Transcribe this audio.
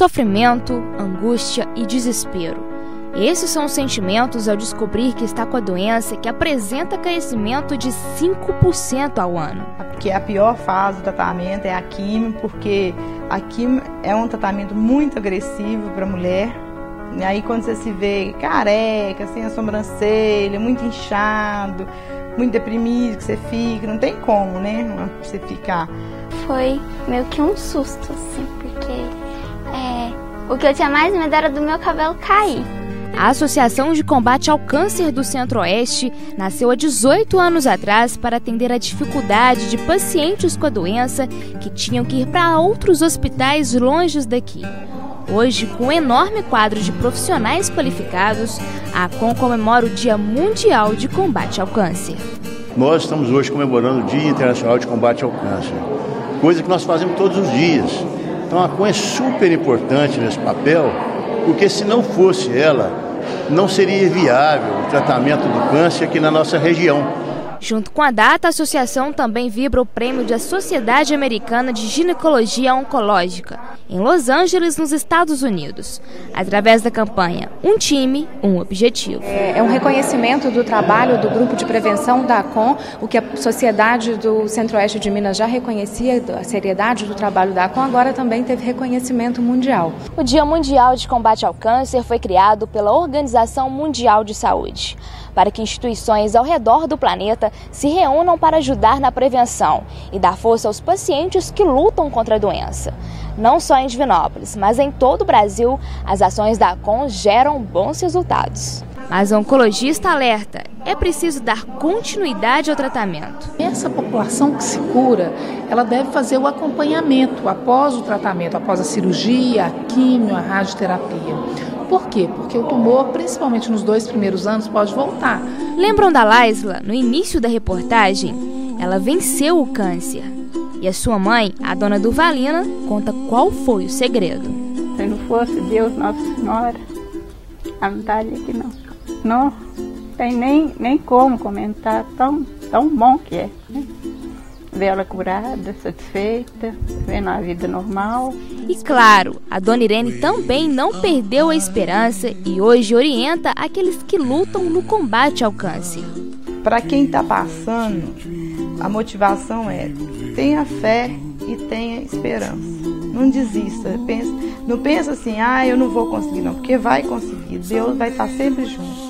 sofrimento, angústia e desespero. Esses são os sentimentos ao descobrir que está com a doença que apresenta crescimento de 5% ao ano. Que a pior fase do tratamento é a quimio, porque a quimio é um tratamento muito agressivo para a mulher. E aí quando você se vê careca, sem a sobrancelha, muito inchado, muito deprimido que você fica, não tem como, né? Você ficar. Foi meio que um susto, assim, porque o que eu tinha mais medo era do meu cabelo cair. A Associação de Combate ao Câncer do Centro-Oeste nasceu há 18 anos atrás para atender a dificuldade de pacientes com a doença que tinham que ir para outros hospitais longe daqui. Hoje, com um enorme quadro de profissionais qualificados, a ACOM comemora o Dia Mundial de Combate ao Câncer. Nós estamos hoje comemorando o Dia Internacional de Combate ao Câncer, coisa que nós fazemos todos os dias. Então a ACOM é super importante nesse papel, porque se não fosse ela, não seria viável o tratamento do câncer aqui na nossa região. Junto com a data, a associação também vibra o prêmio da Sociedade Americana de Ginecologia Oncológica, em Los Angeles, nos Estados Unidos, através da campanha Um Time, um Objetivo. É, é um reconhecimento do trabalho do grupo de prevenção da ACOM, o que a Sociedade do Centro-Oeste de Minas já reconhecia, a seriedade do trabalho da ACOM, agora também teve reconhecimento mundial. O Dia Mundial de Combate ao Câncer foi criado pela Organização Mundial de Saúde para que instituições ao redor do planeta se reúnam para ajudar na prevenção e dar força aos pacientes que lutam contra a doença. Não só em Divinópolis, mas em todo o Brasil, as ações da ACOM geram bons resultados. Mas o oncologista alerta: é preciso dar continuidade ao tratamento. Essa população que se cura, ela deve fazer o acompanhamento após o tratamento, após a cirurgia, a quimio, a radioterapia. Por quê? Porque o tumor, principalmente nos dois primeiros anos, pode voltar. Lembram da Laisla no início da reportagem? Ela venceu o câncer. E a sua mãe, a dona Duvalina, conta qual foi o segredo. Se não fosse Deus, Nossa Senhora, ela não estaria aqui não. Não tem nem, nem como comentar tão, tão bom que é. Né? Ver ela curada, satisfeita, vendo a vida normal. E claro, a dona Irene também não perdeu a esperança e hoje orienta aqueles que lutam no combate ao câncer. Para quem está passando, a motivação é tenha fé e tenha esperança. Não desista, pensa, não pensa assim, ah, eu não vou conseguir não, porque vai conseguir. Deus vai estar sempre junto.